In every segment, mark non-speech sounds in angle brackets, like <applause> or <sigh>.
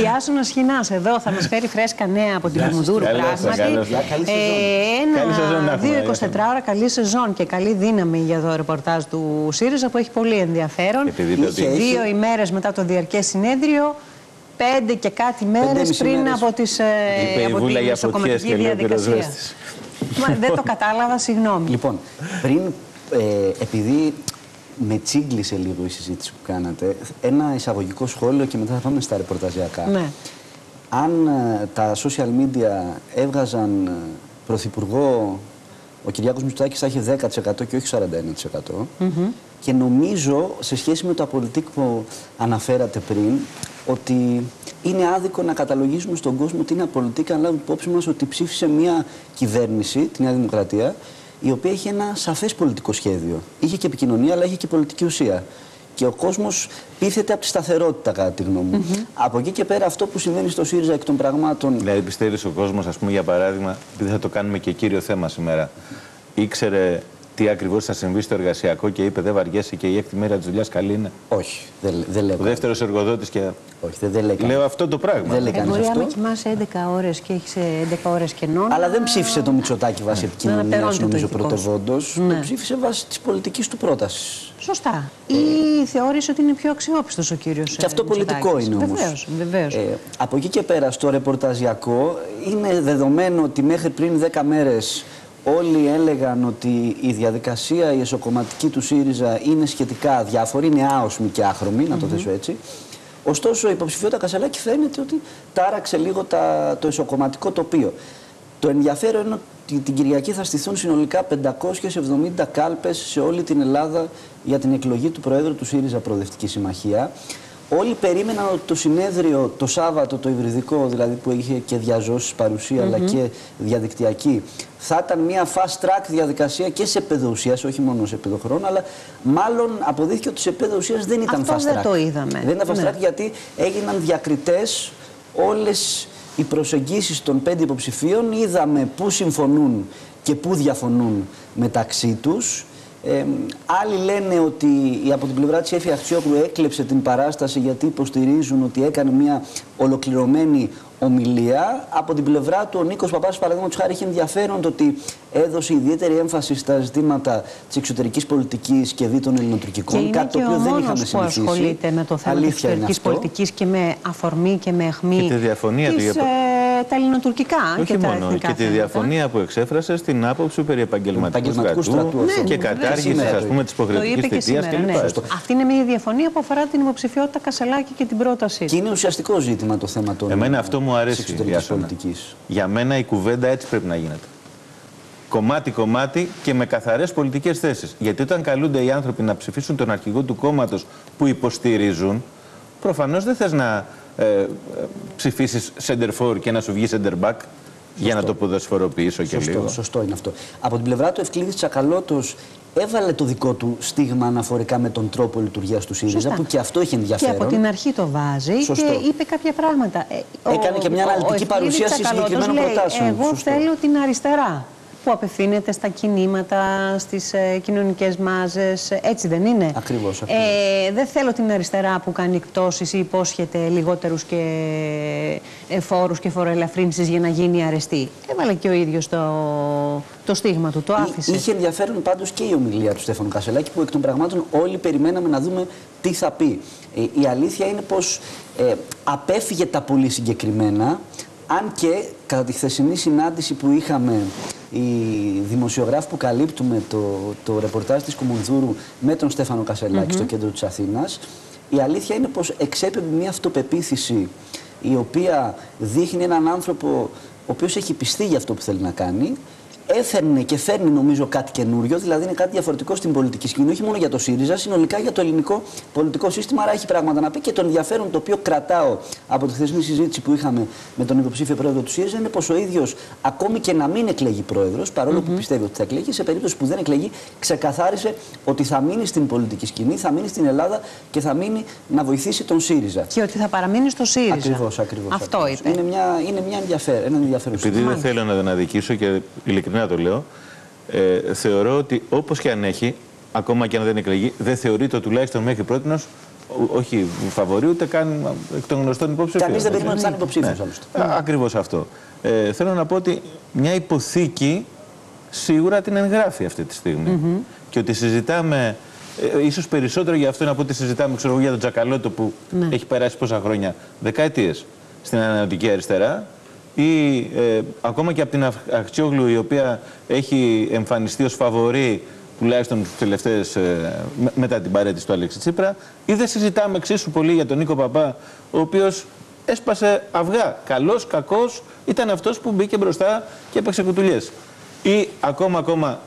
Η Άσονα Σχοινάς εδώ θα μας φέρει φρέσκα νέα από την Κομουδούρου. Πράγματι. Ε, ένα 2-24 ώρα καλή σεζόν και καλή δύναμη για το ρεπορτάζ του ΣΥΡΙΖΑ που έχει πολύ ενδιαφέρον. Δύο ημέρες μετά το διαρκές συνέδριο πέντε και κάτι μέρες πριν από, τις, ε, από την νοσοκομματική διαδικασία. δεν το κατάλαβα, συγγνώμη. Λοιπόν, πριν, ε, επειδή με τσίγκλισε λίγο η συζήτηση που κάνατε, ένα εισαγωγικό σχόλιο και μετά θα πάμε στα ρεπορταζιακά. Ναι. Αν ε, τα social media έβγαζαν πρωθυπουργό, ο Κυριάκος Μητσοτάκης θα είχε 10% και όχι 41%. Και νομίζω, σε σχέση με το απολυτικ που αναφέρατε πριν, ότι είναι άδικο να καταλογίσουμε στον κόσμο ότι είναι απολυτική αν λάβουμε υπόψη μας ότι ψήφισε μια κυβέρνηση, τη Νέα Δημοκρατία, η οποία είχε ένα σαφές πολιτικό σχέδιο. Είχε και επικοινωνία, αλλά είχε και πολιτική ουσία. Και ο κόσμος πείθεται από τη σταθερότητα, κατά τη γνώμη μου. Από εκεί και πέρα, αυτό που συμβαίνει στο ΣΥΡΙΖΑ εκ των πραγμάτων. Δηλαδή, πιστεύεις ο κόσμος, ας πούμε, για παράδειγμα, επειδή θα το κάνουμε και κύριο θέμα σήμερα, ήξερε τι ακριβώς θα συμβεί στο εργασιακό και είπε Δεν βαριέσαι και η έκτη μέρα της δουλειάς καλή είναι. Όχι, δεν, δεν λέω. Ο δεύτερος εργοδότης και. Όχι, δεν, δεν λέει Λέω αυτό το πράγμα. Δεν λέει κανεί αυτό. Μπορεί κοιμάσαι 11 ώρες και έχεις 11 ώρες κενών. Αλλά δεν ψήφισε το Μητσοτάκι βάσει ναι. επικοινωνία, νομίζω, πρωτοβόντως. Ναι. ψήφισε βάσει της πολιτικής του πρότασης. Σωστά. Ή ε... θεώρησε ότι είναι πιο αξιόπιστος ο κύριος Και αυτό πολιτικό είναι όμως. Βεβαίως. Ε, από εκεί και πέρα στο ρεπορταζιακό είναι δεδομένο ότι μέχρι πριν 10 μέρες όλοι έλεγαν ότι η διαδικασία η εσωκομματική του ΣΥΡΙΖΑ είναι σχετικά αδιάφορη, είναι άοσμη και άχρωμη, να το θέσω έτσι. Ωστόσο, η υποψηφιότητα Κασελάκη φαίνεται ότι τάραξε λίγο τα, το εσωκομματικό τοπίο. Το ενδιαφέρον είναι ότι την Κυριακή θα στηθούν συνολικά 570 κάλπες σε όλη την Ελλάδα για την εκλογή του Προέδρου του ΣΥΡΙΖΑ Προοδευτική Συμμαχία. Όλοι περίμεναν ότι το συνέδριο το Σάββατο, το υβριδικό, δηλαδή που είχε και διαζώσεις παρουσία αλλά και διαδικτυακή, θα ήταν μια fast track διαδικασία και σε επίπεδο όχι μόνο σε επίπεδο χρόνου, αλλά μάλλον αποδείχθηκε ότι σε επίπεδο δεν ήταν Αυτό fast track. δεν το είδαμε. Δεν ήταν fast ναι. track γιατί έγιναν διακριτές όλες οι προσεγγίσεις των πέντε υποψηφίων. Είδαμε πού συμφωνούν και πού διαφωνούν μεταξύ τους. Ε, άλλοι λένε ότι από την πλευρά της Έφη Αχτσιόπουλου έκλεψε την παράσταση γιατί υποστηρίζουν ότι έκανε μια ολοκληρωμένη ομιλία. Από την πλευρά του ο Νίκος Παπάς παραδείγματος χάρη είχε ενδιαφέρον το ότι έδωσε ιδιαίτερη έμφαση στα ζητήματα της εξωτερικής πολιτικής και δι των ελληνοτουρκικών. κάτι το οποίο δεν είχαμε συνηθίσει. που ασχολείται με το θέμα της εξωτερικής πολιτικής και με αφορμή και με αιχμή και τη διαφωνία της, του τα ελληνοτουρκικά Όχι και μόνο, τα και τη διαφωνία που εξέφρασες στην άποψη περί επαγγελματικού, στρατού, στρατού ναι, και κατάργησης ας πούμε, της υποχρεωτικής θητείας κλπ. Ναι. Αυτή είναι μια διαφωνία που αφορά την υποψηφιότητα Κασελάκη και την πρότασή Και είναι ουσιαστικό ζήτημα το θέμα των Εμένα αυτό μου αρέσει πολιτικής. Για μένα η κουβέντα έτσι πρέπει να γίνεται. Κομμάτι-κομμάτι και με καθαρές πολιτικές θέσεις. Γιατί όταν καλούνται οι άνθρωποι να ψηφίσουν τον αρχηγό του κόμματος που υποστηρίζουν, προφανώς δεν θες να ε, ε ψηφίσεις center for και να σου βγει center back. Για να το ποδοσφοροποιήσω και σωστό, λίγο. Σωστό είναι αυτό. Από την πλευρά του Ευκλήδης Τσακαλώτος έβαλε το δικό του στίγμα αναφορικά με τον τρόπο λειτουργίας του ΣΥΡΙΖΑ, που και αυτό έχει ενδιαφέρον. Και από την αρχή το βάζει Σωστό. και είπε κάποια πράγματα. Ε, Έκανε και μια αναλυτική παρουσίαση συγκεκριμένων προτάσεων. Εγώ Σωστό. θέλω την αριστερά που απευθύνεται στα κινήματα, στις ε, κοινωνικές μάζες, έτσι δεν είναι; Ακριβώς, ακριβώς. Ε, δεν θέλω την αριστερά που κάνει εκτόσεις ή υπόσχεται λιγότερους και ε, φόρους και φοροελαφρύνσεις για να γίνει αρεστή. Έβαλε και ο ίδιος το, το στίγμα του, το άφησε. Είχε ενδιαφέρον πάντως και η ομιλία του Στέφανου Κασελάκη που εκ των πραγμάτων όλοι περιμέναμε να δούμε τι θα πει. Ε, η αλήθεια είναι πως ε, απέφυγε τα πολύ συγκεκριμένα, αν και κατά τη χθεσινή συνάντηση που είχαμε οι δημοσιογράφοι που καλύπτουμε το, το ρεπορτάζ της Κουμουνδούρου με τον Στέφανο Κασελάκη στο κέντρο της Αθήνας, η αλήθεια είναι πως εξέπεμπε μια αυτοπεποίθηση η οποία δείχνει έναν άνθρωπο ο οποίος έχει πιστεί για αυτό που θέλει να κάνει, έφερνε και φέρνει νομίζω κάτι καινούριο, δηλαδή είναι κάτι διαφορετικό στην πολιτική σκηνή, όχι μόνο για το ΣΥΡΙΖΑ, συνολικά για το ελληνικό πολιτικό σύστημα. Άρα έχει πράγματα να πει και το ενδιαφέρον το οποίο κρατάω από τη χθεσινή συζήτηση που είχαμε με τον υποψήφιο πρόεδρο του ΣΥΡΙΖΑ είναι πως ο ίδιος, ακόμη και να μην εκλεγεί πρόεδρος, παρόλο που πιστεύει ότι θα εκλεγεί, σε περίπτωση που δεν εκλεγεί, ξεκαθάρισε ότι θα μείνει στην πολιτική σκηνή, θα μείνει στην Ελλάδα και θα μείνει να βοηθήσει τον ΣΥΡΙΖΑ. Και ότι θα παραμείνει στο ΣΥΡΙΖΑ. Ακριβώς, ακριβώς. Αυτό ακριβώς. είπε. Είναι, μια, είναι μια ενδιαφέρον, ένα ενδιαφέρον Επειδή δεν θέλω να τον αδικήσω και ειλικρινά ειλικρινά το λέω, ε, θεωρώ ότι όπως και αν έχει, ακόμα και αν δεν εκλεγεί, δεν θεωρείται τουλάχιστον μέχρι πρώτη όχι φαβορεί, ούτε καν εκ των γνωστών υποψηφίων. Κανείς δεν περίμενε να είναι υποψήφιος, ναι. Ακριβώς αυτό. Ε, θέλω να πω ότι μια υποθήκη σίγουρα την εγγράφει αυτή τη στιγμή. Και ότι συζητάμε, ε, ίσως περισσότερο για αυτό να πω ότι συζητάμε ξέρω, για τον Τζακαλώτο που ναι. έχει περάσει πόσα χρόνια, δεκαετίες στην ανανεωτική αριστερά ή ε, ακόμα και από την Αχτσιόγλου η οποία έχει εμφανιστεί ως φαβορή τουλάχιστον τις τελευταίες, ε, μετά την παρέτηση του Αλέξη Τσίπρα ή δεν συζητάμε εξίσου πολύ για τον Νίκο Παπά ο οποίος έσπασε αυγά. Καλός, κακός, ήταν αυτός που μπήκε μπροστά και έπαιξε κουτουλιές. Ή ακόμα, ακόμα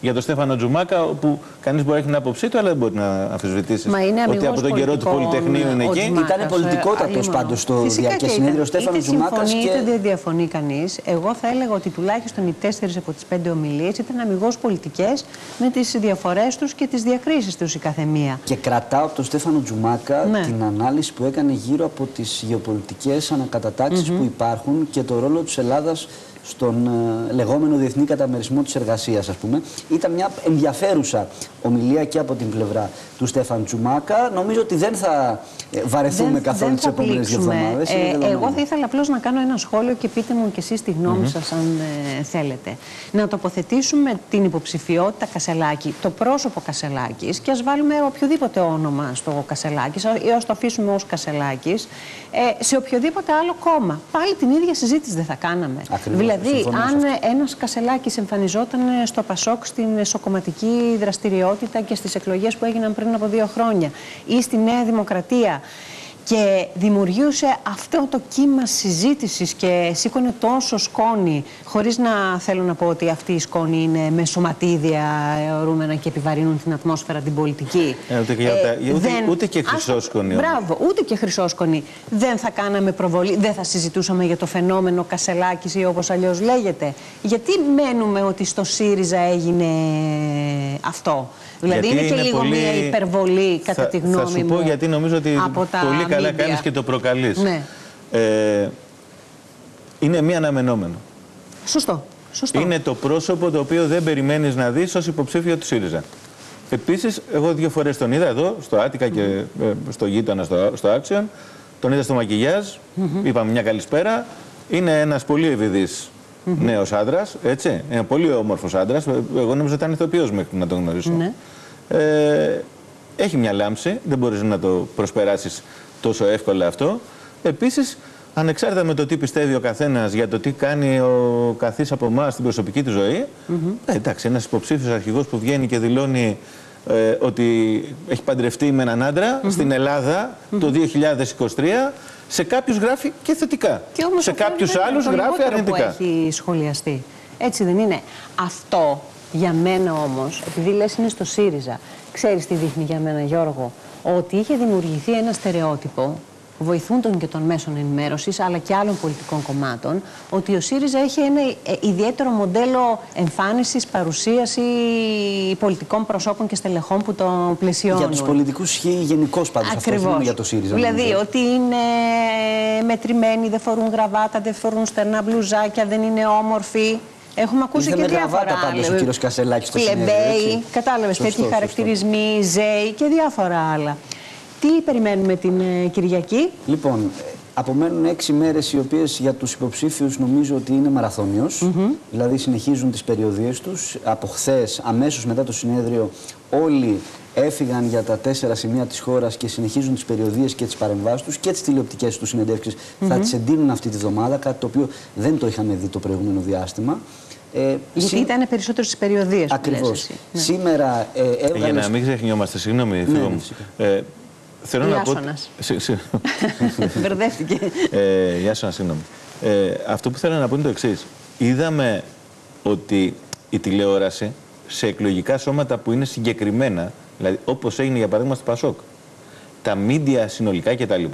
για τον Στέφανο Τζουμάκα, όπου κανείς μπορεί να έχει την άποψή του, αλλά δεν μπορεί να αμφισβητήσεις ότι από τον καιρό του Πολυτεχνείου είναι εκεί. Ήταν πολιτικότατος πάντως το διαρκέ συνέδριο ο Στέφανο Τζουμάκας. Είτε συμφωνεί, είτε δεν διαφωνεί κανείς. Εγώ θα έλεγα ότι τουλάχιστον οι τέσσερις από τις πέντε ομιλίες ήταν αμυγός πολιτικές με τις διαφορές τους και τις διακρίσεις τους η καθεμία. Και κρατάω από τον Στέφανο Τζουμάκα ναι. την ανάλυση που έκανε γύρω από τις γεωπολιτικές ανακατατάξεις που υπάρχουν και το ρόλο της Ελλάδας στον ε, λεγόμενο διεθνή καταμερισμό της εργασίας, ας πούμε. Ήταν μια ενδιαφέρουσα ομιλία και από την πλευρά του Στέφαν Τσουμάκα. Νομίζω ότι δεν θα ε, βαρεθούμε δεν, καθόλου τις επόμενες δύο εβδομάδες. Ε, εγώ θα ήθελα απλώς να κάνω ένα σχόλιο και πείτε μου και εσείς τη γνώμη mm σας αν ε, θέλετε. Να τοποθετήσουμε την υποψηφιότητα Κασελάκη, το πρόσωπο Κασελάκης και ας βάλουμε οποιοδήποτε όνομα στο Κασελάκης ή ας το αφήσουμε ως Κασελάκης ε, σε οποιοδήποτε άλλο κόμμα. Πάλι την ίδια συζήτηση δεν θα κάναμε. Δηλαδή, αν ένας Κασελάκης εμφανιζόταν στο Πασόκ στην εσωκομματική δραστηριότητα και στις εκλογές που έγιναν πριν από δύο χρόνια ή στη Νέα Δημοκρατία και δημιουργούσε αυτό το κύμα συζήτησης και σήκωνε τόσο σκόνη χωρίς να θέλω να πω ότι αυτή η σκόνη είναι με σωματίδια αιωρούμενα και επιβαρύνουν την ατμόσφαιρα την πολιτική. Ε, ούτε, και, ε, ούτε, δεν, ούτε και χρυσόσκονη. Μπράβο, ούτε και χρυσόσκονη. Δεν θα κάναμε προβολή, δεν θα συζητούσαμε για το φαινόμενο Κασελάκης ή όπως αλλιώς λέγεται. Γιατί μένουμε ότι στο ΣΥΡΙΖΑ έγινε αυτό; Δηλαδή είναι και λίγο πολύ... μια υπερβολή κατά θα, τη γνώμη μου. Θα σου πω γιατί νομίζω ότι πολύ καλά κάνεις και το προκαλείς. Ναι. Ε, είναι μία αναμενόμενο. Σωστό. Σωστό. Είναι το πρόσωπο το οποίο δεν περιμένεις να δεις ως υποψήφιο του ΣΥΡΙΖΑ. Επίσης, εγώ δύο φορές τον είδα εδώ, στο Άτικα και ε, στο γείτονα, στο, στο Action. Τον είδα στο μακιγιάζ, είπαμε μια καλησπέρα. Είναι ένας πολύ ευηδής mm -hmm. νέος άντρας, έτσι. Ένα πολύ όμορφος άντρας. Εγώ νόμιζα ότι ήταν ηθοποιός μέχρι να τον γνωρίσω. Ναι. Ε, έχει μια λάμψη, δεν μπορείς να το προσπεράσεις τόσο εύκολα αυτό. Επίσης, ανεξάρτητα με το τι πιστεύει ο καθένας για το τι κάνει ο καθής από εμάς στην προσωπική του ζωή, mm -hmm. ε, εντάξει, ένας υποψήφιος αρχηγός που βγαίνει και δηλώνει ε, ότι έχει παντρευτεί με έναν άντρα στην Ελλάδα το 2023 σε κάποιους γράφει και θετικά. Και σε κάποιους άλλους γράφει αρνητικά. Που έχει σχολιαστεί. Έτσι δεν είναι. Αυτό για μένα όμως, επειδή λες είναι στο ΣΥΡΙΖΑ, ξέρεις τι δείχνει για μένα, Γιώργο, ότι είχε δημιουργηθεί ένα στερεότυπο βοηθούν τον και των μέσων ενημέρωσης αλλά και άλλων πολιτικών κομμάτων ότι ο ΣΥΡΙΖΑ έχει ένα ε, ιδιαίτερο μοντέλο εμφάνισης, παρουσίαση πολιτικών προσώπων και στελεχών που το πλαισιώνουν. Για τους πολιτικούς ισχύει γενικώς πάντω αυτό για το ΣΥΡΙΖΑ. Δηλαδή ότι είναι μετρημένοι, δεν φορούν γραβάτα, δεν φορούν στερνά μπλουζάκια, δεν είναι όμορφοι. Έχουμε ακούσει και διάφορα άλλα. ο κύριος Κασελάκης στο συνέδριο. Κατάλαβες τέτοιοι χαρακτηρισμοί, ζέοι και διάφορα άλλα. Τι περιμένουμε την ε, Κυριακή; Λοιπόν, απομένουν έξι μέρες οι οποίες για τους υποψήφιους νομίζω ότι είναι μαραθώνιος. Δηλαδή συνεχίζουν τις περιοδίες τους. Από χθες, αμέσως μετά το συνέδριο, όλοι έφυγαν για τα τέσσερα σημεία της χώρας και συνεχίζουν τις περιοδίες και τις παρεμβάσεις τους και τις τηλεοπτικές τους συνεντεύξεις. Θα τις εντείνουν αυτή τη βδομάδα, κάτι το οποίο δεν το είχαμε δει το προηγούμενο διάστημα. Ε, Γιατί ήταν περισσότερο στις περιοδίες. Ακριβώς. Ναι. Σήμερα ε, έβγαλε... Για να μην ξεχνιόμαστε, συγγνώμη, ναι, μου. Ε, Θέλω να πω. <laughs> Μπερδεύτηκε. ε, Γεια σα, συγγνώμη. Ε, αυτό που θέλω να πω είναι το εξής. Είδαμε ότι η τηλεόραση σε εκλογικά σώματα που είναι συγκεκριμένα, δηλαδή όπως έγινε για παράδειγμα στο Πασόκ, τα μίντια συνολικά κτλ.,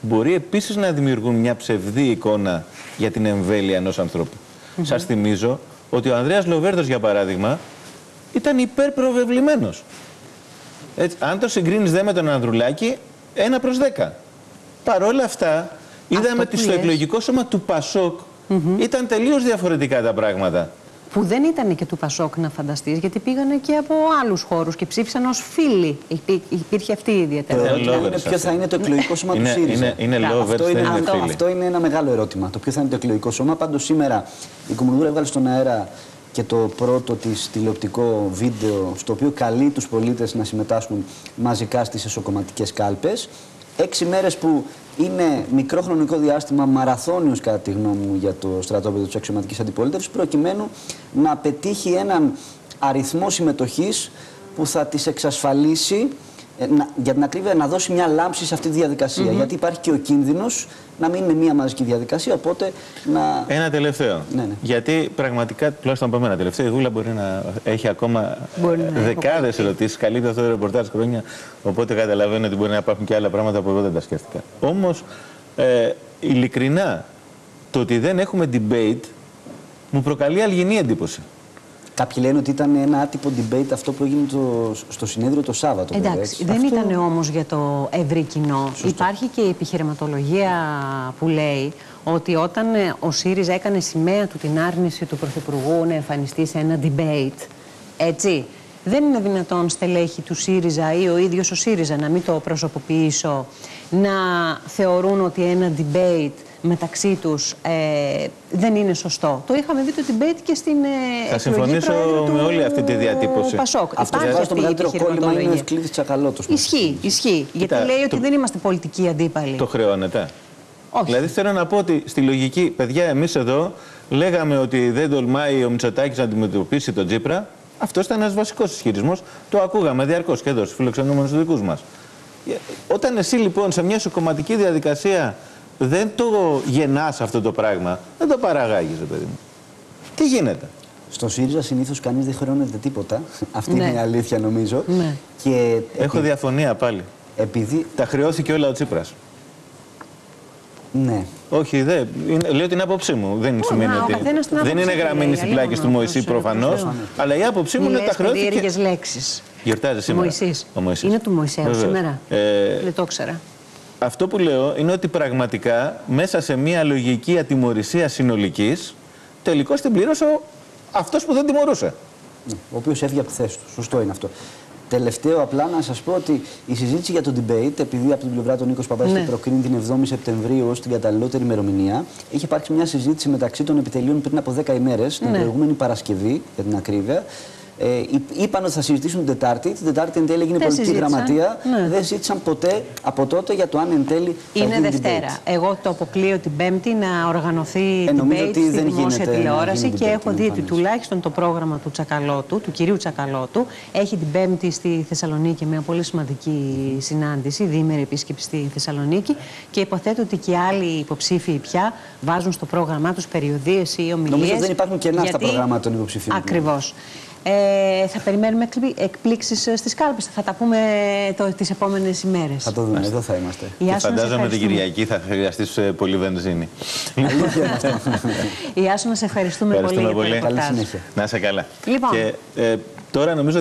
μπορεί επίσης να δημιουργούν μια ψευδή εικόνα για την εμβέλεια ενός ανθρώπου. Mm -hmm. Σας θυμίζω ότι ο Ανδρέας Λοβέρδος, για παράδειγμα, ήταν υπερπροβεβλημένος. Έτσι, αν το συγκρίνεις δε με τον Ανδρουλάκη, ένα προς δέκα. Παρ' όλα αυτά, είδαμε ότι στο εκλογικό σώμα του Πασόκ ήταν τελείως διαφορετικά τα πράγματα. Που δεν ήταν και του Πασόκ να φανταστείς, γιατί πήγανε και από άλλους χώρους και ψήφισαν ως φίλοι. Υπήρχε αυτή η ιδιαιτερότητα. Είναι ποιο θα είναι το εκλογικό σώμα του ΣΥΡΙΖΑ; Είναι, είναι, είναι αυτό, είναι, αυτό, αυτό είναι ένα μεγάλο ερώτημα. Το ποιο θα είναι το εκλογικό σώμα; Πάντως σήμερα η Κομμουνδούρα έβγαλε στον αέρα και το πρώτο της τηλεοπτικό βίντεο στο οποίο καλεί τους πολίτες να συμμετάσχουν μαζικά στις εσωκομματικές κάλπες. Έξι μέρες που είναι μικρό χρονικό διάστημα μαραθώνιος κατά τη γνώμη μου για το στρατόπεδο της αξιωματικής αντιπολίτευσης προκειμένου να πετύχει έναν αριθμό συμμετοχής που θα τις εξασφαλίσει ε, να, για την ακρίβεια να δώσει μια λάμψη σε αυτή τη διαδικασία. Γιατί υπάρχει και ο κίνδυνος να μην είναι μια μαζική διαδικασία, οπότε να. Ένα τελευταίο. Ναι, ναι. Γιατί πραγματικά, τουλάχιστον από μένα, τελευταία η Δούλα μπορεί να έχει ακόμα δεκάδες ερωτήσεις. Καλύπτει αυτό το ρεπορτάζ χρόνια. Οπότε καταλαβαίνω ότι μπορεί να υπάρχουν και άλλα πράγματα που εγώ δεν τα σκέφτηκα. Όμως, ε, ειλικρινά, το ότι δεν έχουμε debate μου προκαλεί αλγινή εντύπωση. Κάποιοι λένε ότι ήταν ένα άτυπο debate αυτό που έγινε το, στο συνέδριο το Σάββατο. Εντάξει, δεν αυτό... ήταν όμως για το ευρύ κοινό. Υπάρχει και η επιχειρηματολογία που λέει ότι όταν ε, ο ΣΥΡΙΖΑ έκανε σημαία του την άρνηση του Πρωθυπουργού να εμφανιστεί σε ένα debate, έτσι, δεν είναι δυνατόν στελέχη του ΣΥΡΙΖΑ ή ο ίδιος ο ΣΥΡΙΖΑ, να μην το προσωποποιήσω, να θεωρούν ότι ένα debate μεταξύ τους ε, δεν είναι σωστό. Το είχαμε δει το debate και στην ε, Θα συμφωνήσω με όλη αυτή τη διατύπωση. Πασόκ. Αυτό το μεγαλύτερο κόλλημα είναι ο Ευκλήδης Τσακαλώτος. Ισχύει, ισχύει. γιατί λέει ότι δεν είμαστε πολιτικοί αντίπαλοι. Το χρεώνεται. Όχι. Δηλαδή θέλω να πω ότι στη λογική, παιδιά, εμείς εδώ λέγαμε ότι δεν τολμάει ο Μητσοτάκης να αντιμετωπίσει τον Τζίπρα. Αυτός ήταν ένας βασικός ισχυρισμός. Το ακούγαμε διαρκώς και εδώ στους φιλοξενούμενους δικούς μας. Ε, όταν εσύ λοιπόν σε μια σοκομματική διαδικασία δεν το γεννάς αυτό το πράγμα, δεν το παραγάγεις, παιδί μου. Τι γίνεται; Στο ΣΥΡΙΖΑ συνήθως κανείς δεν χρεώνεται τίποτα. Αυτή ναι. είναι η αλήθεια νομίζω. Ναι. Και Έχω διαφωνία πάλι. Επειδή... Τα χρεώθηκε όλα ο Τσίπρας. Ναι. Όχι, δε. Είναι, λέω την άποψή μου. Δεν σημαίνει ότι. Δεν είναι γραμμένη στην πλάκη του Μωυσή προφανώς. Αλλά η άποψή μου είναι τα χρεώθηκε. Είναι λέξεις. Γιορτάζει σήμερα. Ο Μωυσής. Είναι του Μωυσέου σήμερα. Ε, δεν το ήξερα. Αυτό που λέω είναι ότι πραγματικά μέσα σε μια λογική ατιμορρησία συνολικής τελικώς την πλήρωσε αυτός που δεν τιμωρούσε. Ναι, ο οποίος έφυγε από τη θέση του. Σωστό είναι αυτό. Τελευταίο, απλά να σας πω ότι η συζήτηση για το debate, επειδή από την πλευρά των Νίκος Παπά ναι. προκρίνει την 7η Σεπτεμβρίου ως την καταλληλότερη ημερομηνία, είχε υπάρξει μια συζήτηση μεταξύ των επιτελείων πριν από 10 ημέρες, την ναι. προηγούμενη Παρασκευή, για την ακρίβεια, ε, είπαν ότι θα συζητήσουν την Τετάρτη. Την Τετάρτη εν τέλει έγινε πολιτική γραμματεία. Ναι. Δεν ζήτησαν ποτέ από τότε για το αν εν τέλει. Είναι Δευτέρα. Εγώ το αποκλείω την Πέμπτη να οργανωθεί ε, debate στη δημόσια τηλεόραση και έχω δει ότι τουλάχιστον το πρόγραμμα του Τσακαλώτου, του κυρίου Τσακαλώτου, έχει την Πέμπτη στη Θεσσαλονίκη μια πολύ σημαντική συνάντηση, διήμερη επίσκεψη στη Θεσσαλονίκη και υποθέτω ότι και άλλοι υποψήφοι πια βάζουν στο πρόγραμμά τους περιοδίες ή ομιλίες. Νομίζω δεν υπάρχουν κενά γιατί... στα προγράμματα των υποψηφίων. Ακριβώς. Ε, θα περιμένουμε εκπλήξεις ε, στις κάλπες. Θα τα πούμε το, τις επόμενες ημέρες. Θα το δούμε, εδώ θα είμαστε. Και φαντάζομαι την Κυριακή θα χρειαστεί ε, πολύ βενζίνη. Ιάσο, να σε ευχαριστούμε, ευχαριστούμε πολύ, πολύ. Καλή συνέχεια. Να είσαι καλά. Λοιπόν. Και, ε, τώρα νομίζω